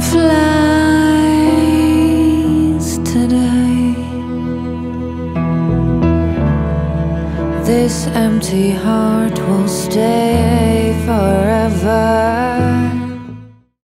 flies today. This empty heart will stay.